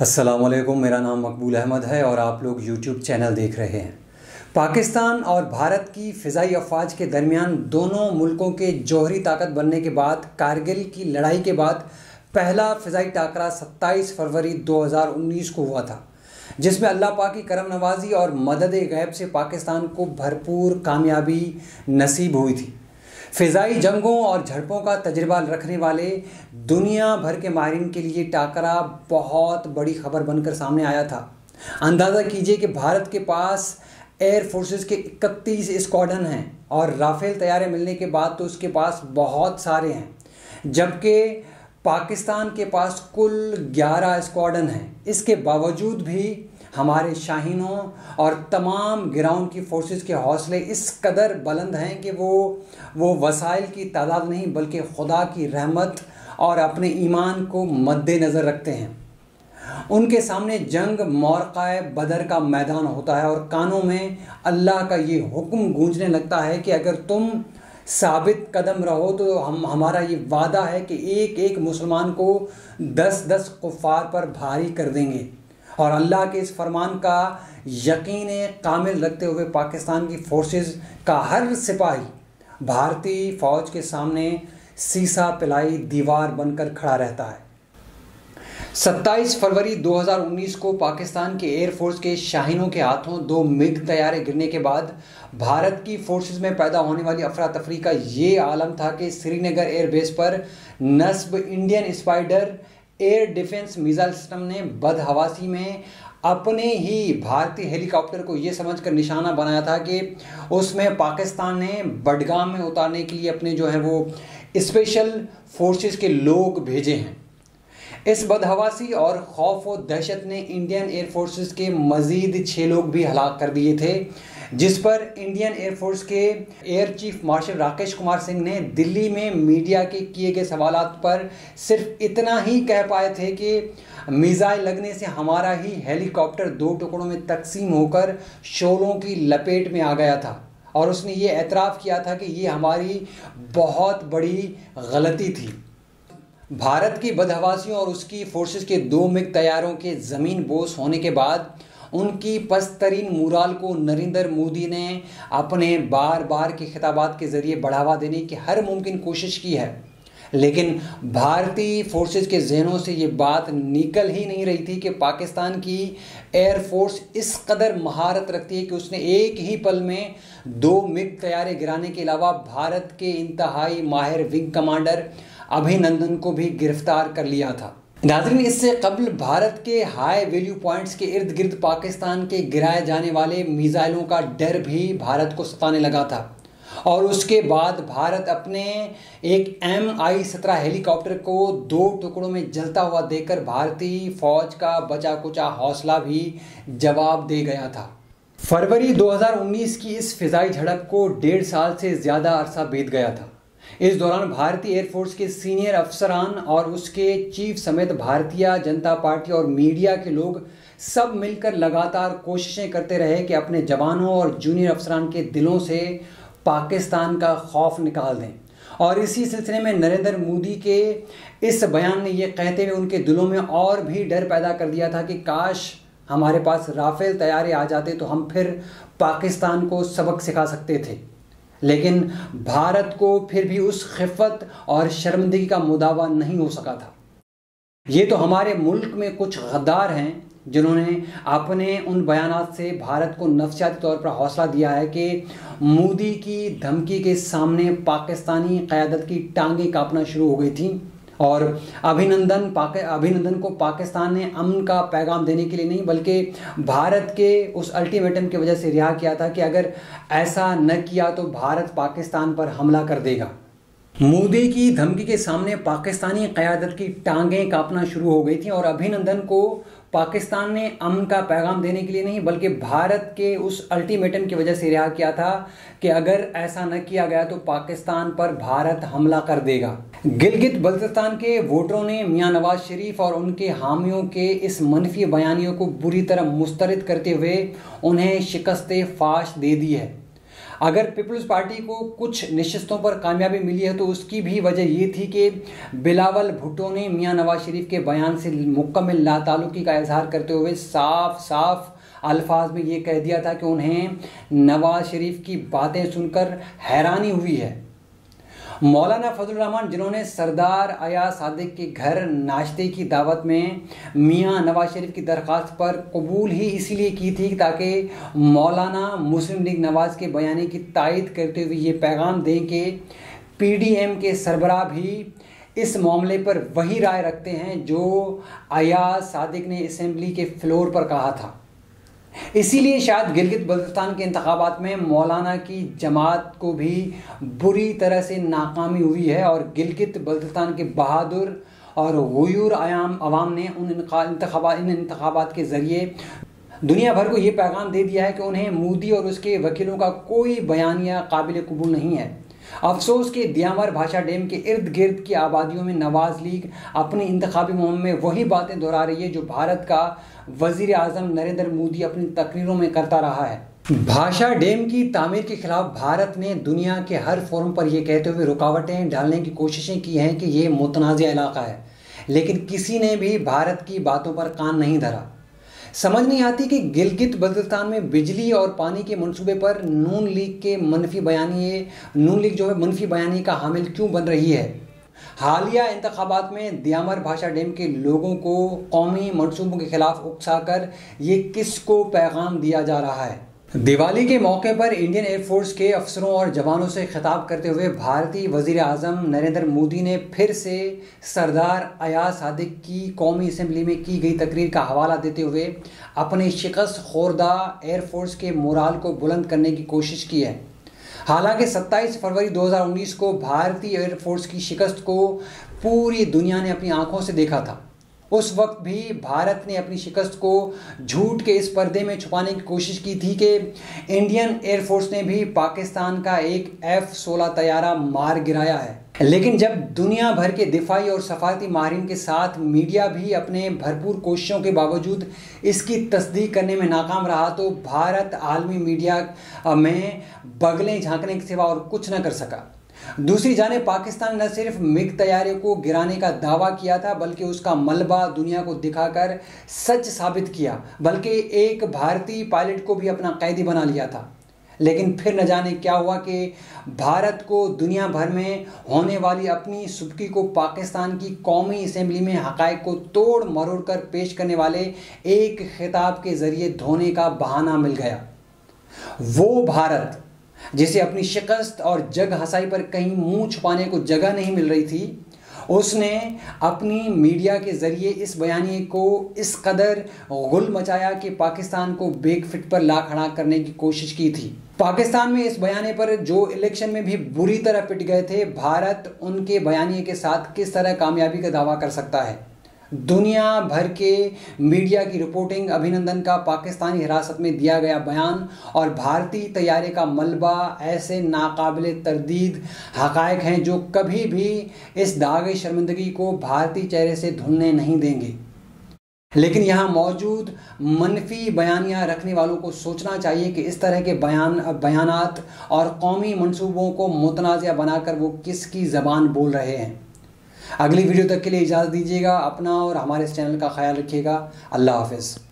असलकुम मेरा नाम मकबूल अहमद है और आप लोग यूट्यूब चैनल देख रहे हैं। पाकिस्तान और भारत की फ़िज़ाई अफवाज के दरमियान दोनों मुल्कों के जौहरी ताकत बनने के बाद, कारगिल की लड़ाई के बाद पहला फ़िज़ाई टाकरा 27 फरवरी 2019 को हुआ था, जिसमें अल्लाह पाक की करम नवाजी और मदद गैब से पाकिस्तान को भरपूर कामयाबी नसीब हुई थी। फ़िज़ाई जंगों और झड़पों का तजर्बा रखने वाले दुनिया भर के माहरीन के लिए टाकरा बहुत बड़ी खबर बनकर सामने आया था। अंदाज़ा कीजिए कि भारत के पास एयर फोर्सेस के इकतीस स्क्वाडन हैं और राफेल तैयारे मिलने के बाद तो उसके पास बहुत सारे हैं, जबकि पाकिस्तान के पास कुल 11 स्क्वाडन हैं। इसके बावजूद भी हमारे शाहीनों और तमाम ग्राउंड की फोर्सेस के हौसले इस कदर बुलंद हैं कि वो वो वसाइल की तादाद नहीं, बल्कि खुदा की रहमत और अपने ईमान को मद्देनज़र रखते हैं। उनके सामने जंग मौरक़ बदर का मैदान होता है और कानों में अल्लाह का ये हुक्म गूंजने लगता है कि अगर तुम साबित कदम रहो तो हम, हमारा ये वादा है कि एक एक मुसलमान को दस दस कुफ़ार पर भारी कर देंगे। और अल्लाह के इस फरमान का यकीन कामिल रखते हुए पाकिस्तान की फोर्सेस का हर सिपाही भारतीय फ़ौज के सामने सीसा पिलाई दीवार बनकर खड़ा रहता है। 27 फरवरी 2019 को पाकिस्तान के एयरफोर्स के शाहीनों के हाथों दो मिग तैयारे गिरने के बाद भारत की फोर्सेस में पैदा होने वाली अफरा तफरी का ये आलम था कि श्रीनगर एयरबेस पर नस्ब Indian Spyder air defence missile system ने बदहवासी में अपने ही भारतीय हेलीकॉप्टर को ये समझकर निशाना बनाया था कि उसमें पाकिस्तान ने बडगाम में उतारने के लिए अपने जो है वो स्पेशल फोर्सेस के लोग भेजे हैं। इस बदहवासी और खौफ व दहशत ने इंडियन एयरफोर्सेस के मज़ीद छः लोग भी हलाक कर दिए थे। जिस पर इंडियन एयरफोर्स के air chief marshal Rakesh Kumar Singh ने दिल्ली में मीडिया के किए गए सवाल पर सिर्फ़ इतना ही कह पाए थे कि मिज़ाइल लगने से हमारा ही हेलीकॉप्टर दो टुकड़ों में तकसीम होकर शोलों की लपेट में आ गया था और उसने ये एतराफ़ किया था कि ये हमारी बहुत बड़ी गलती थी। भारत की बदहवासियों और उसकी फोर्सेस के दो मिग तैयारों के ज़मीन बोस होने के बाद उनकी पस्तरीन मुराल को नरेंद्र मोदी ने अपने बार बार के खिताबात के ज़रिए बढ़ावा देने की हर मुमकिन कोशिश की है। लेकिन भारतीय फोर्सेस के जहनों से ये बात निकल ही नहीं रही थी कि पाकिस्तान की एयरफोर्स इस कदर महारत रखती है कि उसने एक ही पल में दो मिग तैयारे गिराने के अलावा भारत के इंतहाई माहिर विंग कमांडर अभिनंदन को भी गिरफ़्तार कर लिया था। नाजरीन, इससे कबल भारत के हाई वैल्यू पॉइंट्स के इर्द गिर्द पाकिस्तान के गिराए जाने वाले मिज़ाइलों का डर भी भारत को सताने लगा था। और उसके बाद भारत अपने एक एम आई सत्रह हेलीकॉप्टर को दो टुकड़ों में जलता हुआ देखकर भारतीय फौज का बचा कुचा हौसला भी जवाब दे गया था। फरवरी 2019 की इस फिजाई झड़प को डेढ़ साल से ज़्यादा अरसा बीत गया था। इस दौरान भारतीय एयरफोर्स के सीनियर अफसरान और उसके चीफ समेत भारतीय जनता पार्टी और मीडिया के लोग सब मिलकर लगातार कोशिशें करते रहे कि अपने जवानों और जूनियर अफसरान के दिलों से पाकिस्तान का खौफ निकाल दें। और इसी सिलसिले में नरेंद्र मोदी के इस बयान ने यह कहते हुए उनके दिलों में और भी डर पैदा कर दिया था कि काश हमारे पास राफेल तैयारे आ जाते तो हम फिर पाकिस्तान को सबक सिखा सकते थे। लेकिन भारत को फिर भी उस खिफत और शर्मिंदगी का मुदावा नहीं हो सका था। ये तो हमारे मुल्क में कुछ गद्दार हैं जिन्होंने अपने उन बयान से भारत को नफसियाती तौर पर हौसला दिया है कि मोदी की धमकी के सामने पाकिस्तानी क़्यादत की टांगें कांपना शुरू हो गई थी। और अभिनंदन पाके अभिनंदन को पाकिस्तान ने अमन का पैगाम देने के लिए नहीं, बल्कि भारत के उस अल्टीमेटम की वजह से रिहा किया था कि अगर ऐसा न किया तो भारत पाकिस्तान पर हमला कर देगा। मोदी की धमकी के सामने पाकिस्तानी क़्यादत की टांगें कांपना शुरू हो गई थी और अभिनंदन को पाकिस्तान ने अमन का पैगाम देने के लिए नहीं, बल्कि भारत के उस अल्टीमेटम की वजह से रिहा किया था कि अगर ऐसा न किया गया तो पाकिस्तान पर भारत हमला कर देगा। गिलगित बल्तिस्तान के वोटरों ने मियाँ नवाज़ शरीफ और उनके हामियों के इस मनफी बयानियों को बुरी तरह मुस्तरद करते हुए उन्हें शिकस्त फाश दे दी है। अगर पीपल्स पार्टी को कुछ निश्चितों पर कामयाबी मिली है तो उसकी भी वजह ये थी कि बिलावल भुट्टो ने मियाँ नवाज़ शरीफ के बयान से मुकम्मल लातालुकी का इजहार करते हुए साफ़ साफ़ अल्फाज में ये कह दिया था कि उन्हें नवाज़ शरीफ की बातें सुनकर हैरानी हुई है। मौलाना फजल रहमान जिन्होंने सरदार अया सादिक के घर नाश्ते की दावत में मियाँ नवाज़ शरीफ की दरख्वास्त पर कबूल ही इसीलिए की थी ताकि मौलाना मुस्लिम लीग नवाज़ के बयानी की तायद करते हुए ये पैगाम दें कि पीडीएम के सरबराह भी इस मामले पर वही राय रखते हैं जो अयाज सादिक ने असम्बली के फ्लोर पर कहा था। इसीलिए शायद गिलगित बल्तिस्तान के इंतबात में मौलाना की जमात को भी बुरी तरह से नाकामी हुई है और गिलगित बल्तिस्तान के बहादुर और गयूर आयाम आवाम ने उन इंतबात इन इंतबात के ज़रिए दुनिया भर को ये पैगाम दे दिया है कि उन्हें मोदी और उसके वकीलों का कोई बयानिया काबिल कबूल नहीं है। अफसोस के दियामर भाषा डैम के इर्द गिर्द की आबादियों में नवाज़ लीग अपनी इंतबी मुहिम में वही बातें दोहरा रही है जो भारत का वज़ीर अजम नरेंद्र मोदी अपनी तकरीरों में करता रहा है। भाषा डैम की तामीर के खिलाफ भारत ने दुनिया के हर फोरम पर यह कहते हुए रुकावटें डालने की कोशिशें की हैं कि ये मुतनाज़ इलाका है, लेकिन किसी ने भी भारत की बातों पर कान नहीं धरा। समझ नहीं आती कि गिलगित बल्तिस्तान में बिजली और पानी के मनसूबे पर नून लीग के मनफी बयानी, नून लीग जो है मनफी बयानी का हामिल क्यों बन रही है? हालिया इंतबात में दियामर भाषा डैम के लोगों को कौमी मनसूबों के खिलाफ उकसा कर ये किसको पैगाम दिया जा रहा है? दिवाली के मौके पर इंडियन एयरफोर्स के अफसरों और जवानों से खिताब करते हुए भारतीय वज़ीर अजम नरेंद्र मोदी ने फिर से सरदार अयाज सादिक की कौमी असम्बली में की गई तकरीर का हवाला देते हुए अपने शिकस्त खोरदा एयरफोर्स के मोराल को बुलंद करने की कोशिश की है। हालाँकि 27 फरवरी 2019 को भारतीय एयरफोर्स की शिकस्त को पूरी दुनिया ने अपनी आँखों से देखा था। उस वक्त भी भारत ने अपनी शिकस्त को झूठ के इस पर्दे में छुपाने की कोशिश की थी कि इंडियन एयरफोर्स ने भी पाकिस्तान का एक एफ़ सोलह तैयारा मार गिराया है। लेकिन जब दुनिया भर के दिफाई और सफारती माहरीन के साथ मीडिया भी अपने भरपूर कोशिशों के बावजूद इसकी तस्दीक करने में नाकाम रहा तो भारत आलमी मीडिया में बगलें झांकने के सिवा और कुछ न कर सका। दूसरी जाने पाकिस्तान न सिर्फ़ मिग तैयारियों को गिराने का दावा किया था, बल्कि उसका मलबा दुनिया को दिखाकर सच साबित किया, बल्कि एक भारतीय पायलट को भी अपना कैदी बना लिया था। लेकिन फिर न जाने क्या हुआ कि भारत को दुनिया भर में होने वाली अपनी सुबकी को पाकिस्तान की कौमी असम्बली में हक़ को तोड़ मरोड़ कर पेश करने वाले एक खिताब के ज़रिए धोने का बहाना मिल गया। वो भारत जिसे अपनी शिकस्त और जग हसाई पर कहीं मुँह छुपाने को जगह नहीं मिल रही थी, उसने अपनी मीडिया के ज़रिए इस बयानी को इस कदर गुल मचाया कि पाकिस्तान को बेक फिट पर ला खड़ा करने की कोशिश की थी। पाकिस्तान में इस बयाने पर जो इलेक्शन में भी बुरी तरह पिट गए थे, भारत उनके बयानी के साथ किस तरह कामयाबी का दावा कर सकता है? दुनिया भर के मीडिया की रिपोर्टिंग अभिनंदन का पाकिस्तानी हिरासत में दिया गया बयान और भारतीय तैयारी का मलबा ऐसे नाकाबिल तरदीद हकायक हैं जो कभी भी इस दागे शर्मिंदगी को भारतीय चेहरे से धुलने नहीं देंगे। लेकिन यहाँ मौजूद मनफी बयानियाँ रखने वालों को सोचना चाहिए कि इस तरह के बयान, बयानात और कौमी मनसूबों को मुतनाज़ बनाकर वो किसकी ज़बान बोल रहे हैं। अगली वीडियो तक के लिए इजाज़त दीजिएगा अपना और हमारे इस चैनल का ख्याल रखिएगा। अल्लाह हाफिज़।